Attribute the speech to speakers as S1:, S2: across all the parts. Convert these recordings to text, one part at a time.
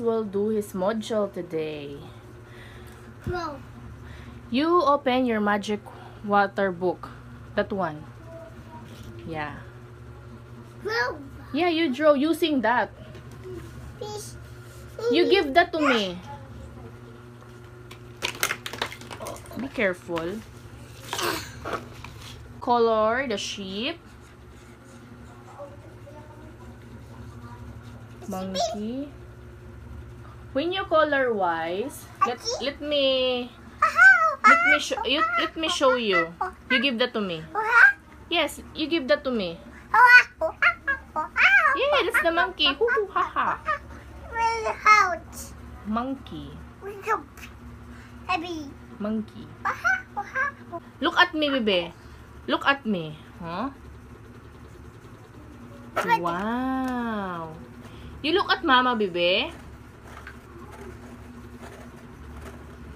S1: will do his module today.
S2: Bro,
S1: You open your magic water book. That one. Yeah.
S2: Bro,
S1: Yeah, you draw using that. You give that to me. Be careful. Color the sheep. Monkey. When you color wise, let let me let me show you let me show you. You give that to me. Yes, you give that to me. That's the monkey. Hoo hoo ha ha.
S2: house.
S1: Monkey.
S2: Heavy.
S1: Monkey. Look at me, bebe. Look at me. Huh? Wow. You look at mama, bebe.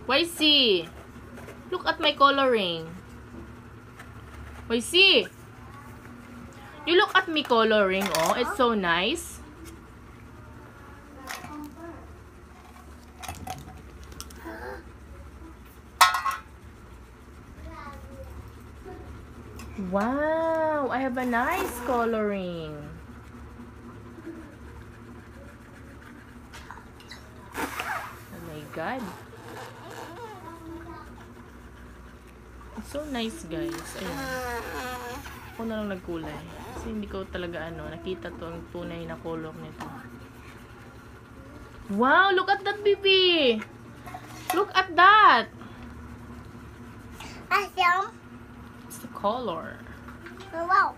S1: Why see? Look at my coloring. Why see? You look at me coloring, oh. It's so nice. Wow, I have a nice coloring. Oh my god. It's so nice, guys. Ayun. Ako na lang nagkulay. Kasi hindi ko talaga ano, nakita to ang tunay na color nito. Wow, look at that, baby! Look at that!
S2: Awesome.
S1: It's the color.
S2: Wow.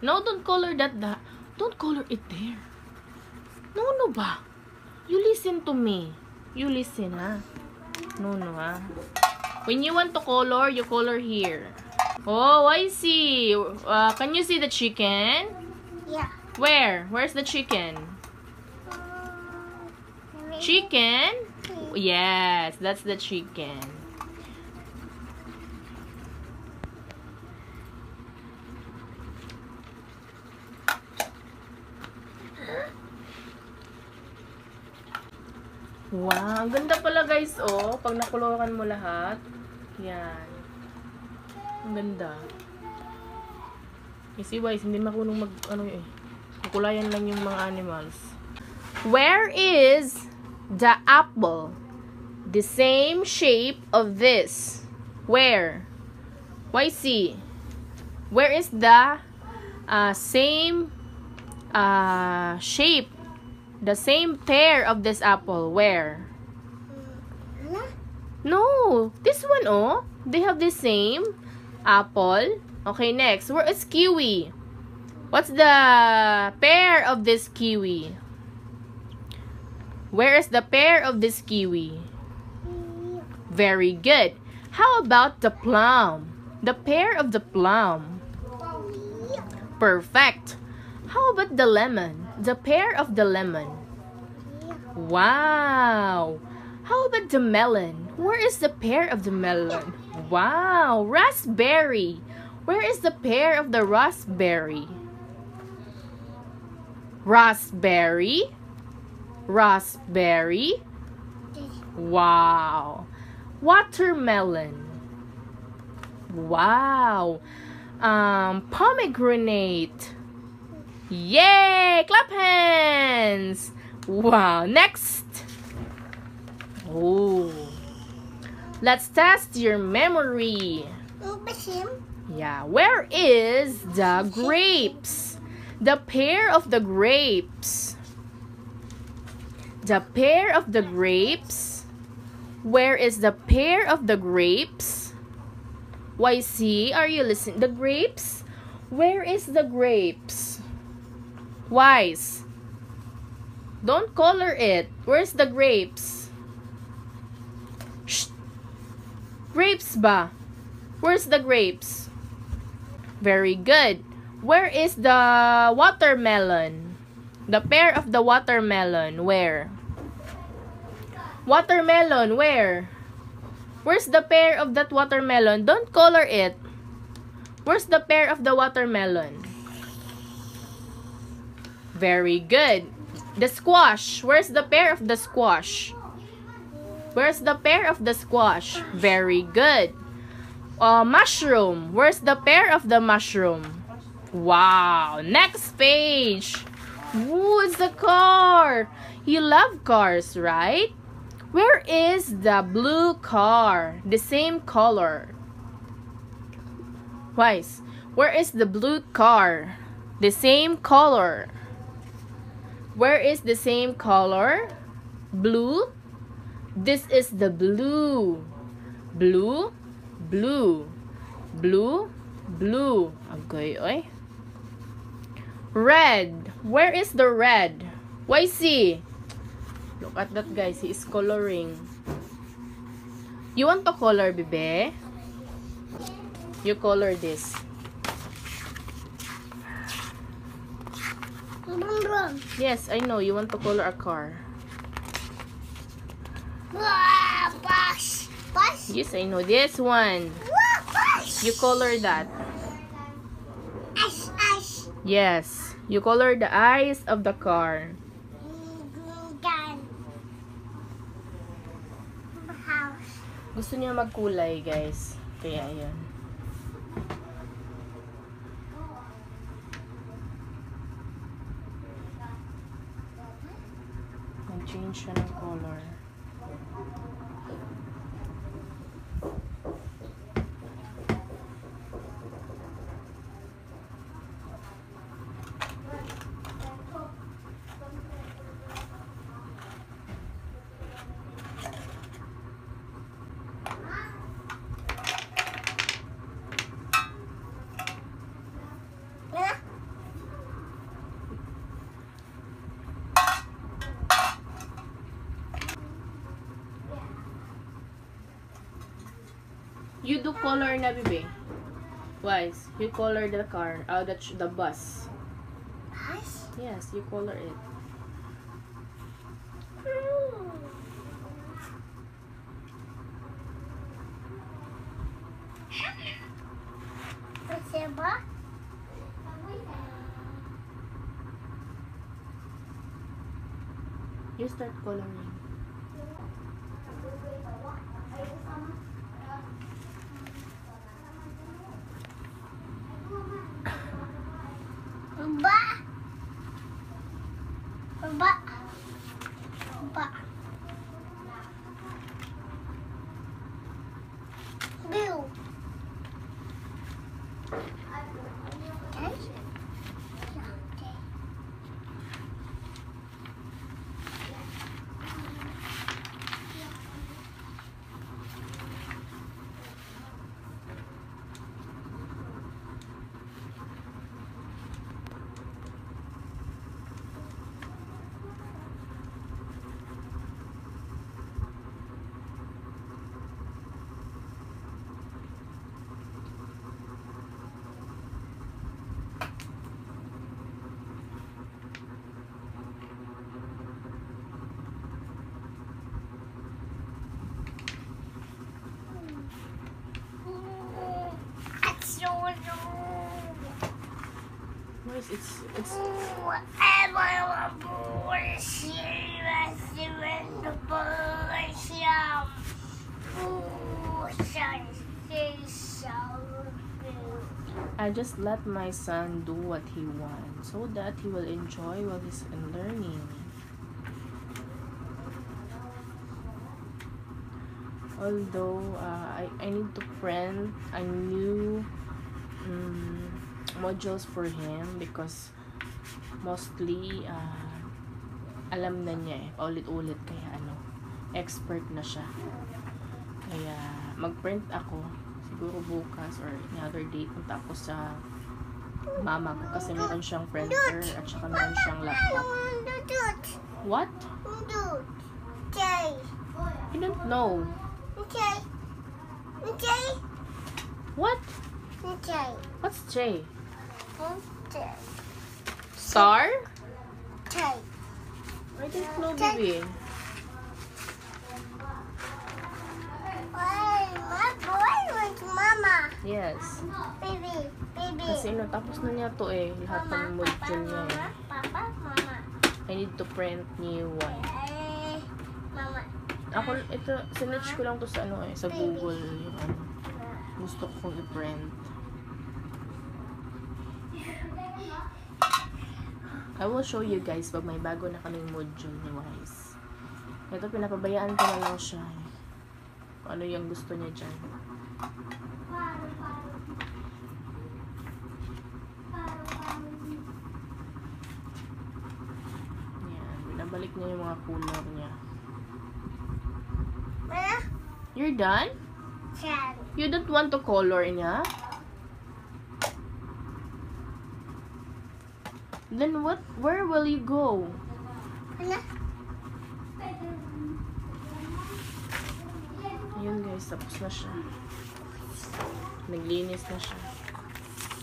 S1: No, don't color that. that. Don't color it there. No, no ba? You listen to me. You listen, ha? No, no, ha? When you want to color, you color here. Oh, I see. Uh, can you see the chicken?
S2: Yeah.
S1: Where? Where's the chicken? Chicken? Yes, that's the chicken. Wow, ang ganda pala guys, oh. Pag nakulukan mo lahat. Yan. Ang ganda. Kasi wise, hindi makunong mag, ano eh. Kukulayan lang yung mga animals. Where is the apple? The same shape of this. Where? Why see? Where is the uh, same uh, shape? The same pair of this apple. Where? No, this one oh. They have the same apple. Okay, next. Where is kiwi? What's the pair of this kiwi? Where is the pair of this kiwi? Very good. How about the plum? The pair of the plum. Perfect. How about the lemon? The pair of the lemon. Wow. How about the melon? Where is the pair of the melon? Wow. Raspberry. Where is the pair of the raspberry? Raspberry. Raspberry. Wow. Watermelon. Wow. Um, pomegranate. Yay! Clap hands. Wow. Next. Oh. Let's test your memory. Yeah. Where is the grapes? The pair of the grapes. The pair of the grapes. Where is the pair of the grapes? Why see? Are you listening? The grapes? Where is the grapes? Wise. Don't color it. Where's the grapes? Grapes ba? Where's the grapes? Very good. Where is the watermelon? The pair of the watermelon. Where? Watermelon, where? Where's the pair of that watermelon? Don't color it. Where's the pair of the watermelon? Very good. The squash. Where's the pair of the squash? Where's the pair of the squash? Very good. Uh, mushroom. Where's the pair of the mushroom? Wow. Next page. Ooh, it's a car. You love cars, right? Where is the blue car? The same color. Twice. Where is the blue car? The same color. Where is the same color? Blue. This is the blue. Blue, blue, blue, blue. Okay, oy. Red. Where is the red? Why see? Look at that guys, he is coloring. You want to color, bebe? You color this. Yes, I know. You want to color a car.
S2: Ah, Bus. Bus.
S1: Yes, I know. This one.
S2: Bus.
S1: You color that.
S2: Ash, ash.
S1: Yes. You color the eyes of the car.
S2: House.
S1: Gusto niya magkulay, guys. Kaya, yun. Mag-change siya ng color. You do color na, bebe. Wise. You color the car. Oh, the, the bus.
S2: Bus.
S1: Yes, you color it.
S2: What's your bus?
S1: You start coloring.
S2: Ba. Ba. Ba. Blue. Okay. Okay.
S1: Wise, it's, it's, I just let my son do what he wants so that he will enjoy while he's learning. Although uh, I, I need to print a new um, modules for him because mostly uh, alam na niya eh, paulit-ulit kaya ano, expert na siya. Kaya mag-print ako siguro bukas or another day punta ako sa mama ko kasi meron siyang printer at saka meron siyang laptop. What?
S2: Okay.
S1: I don't know.
S2: Okay. Okay.
S1: What?
S2: Okay.
S1: What's J? Know, baby.
S2: Why, my boy wants mama.
S1: Yes.
S2: Baby, baby.
S1: Kasi natapos na niya to eh. Lahat ng module niya eh.
S2: Papa, mama.
S1: I need to print new one.
S2: Eh, mama.
S1: Ako, ito, sinerch ko lang to sa ano eh, sa Google. Yung ano, gusto ko kong i-print. I will show you guys pag may bago na kaming module ni Wise. Ito, pinapabayaan ko na lang siya. Kung ano yung gusto niya dyan. Yan, binabalik niya yung mga color niya. You're done? You don't want to color niya? Then what? Where will you go? Ayun guys, tapos na siya. Naglinis na siya.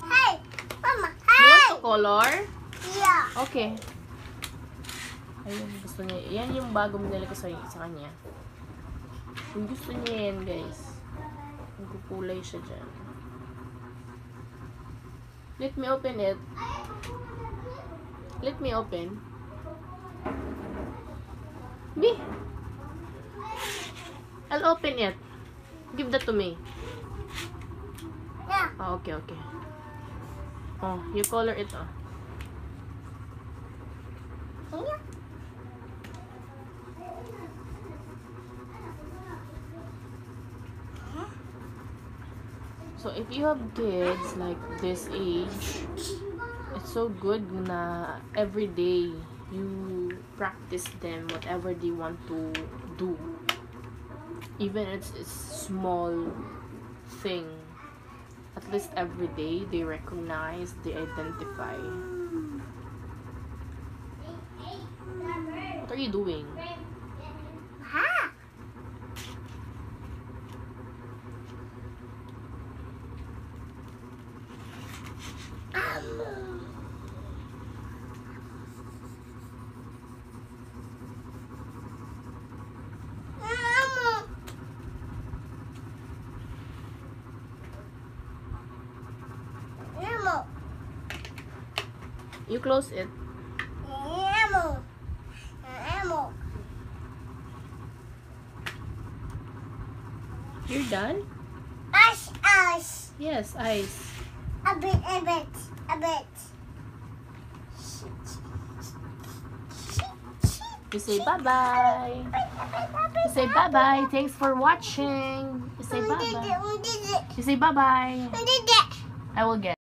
S2: Hey, mama.
S1: You want
S2: Hey.
S1: to color?
S2: Yeah.
S1: Okay. Ayun, gusto niya. Yan yung bago binili ko sa, sa kanya. Kung gusto niya yan, guys. Magkukulay siya dyan. Let me open it. Let me open. Me. I'll open it. Give that to me.
S2: Yeah.
S1: Oh, okay, okay. Oh, you color it, oh.
S2: Yeah.
S1: So if you have kids like this age, it's so good na every day you practice them whatever they want to do. Even it's a small thing. At least every day they recognize, they identify. What are you doing? You close it.
S2: Nemo. Nemo.
S1: You're done?
S2: Ice, ice.
S1: Yes, ice.
S2: A bit, a bit, a bit.
S1: You say bye-bye. You say bye-bye. Thanks for watching. You say bye-bye. You say bye-bye. I will get.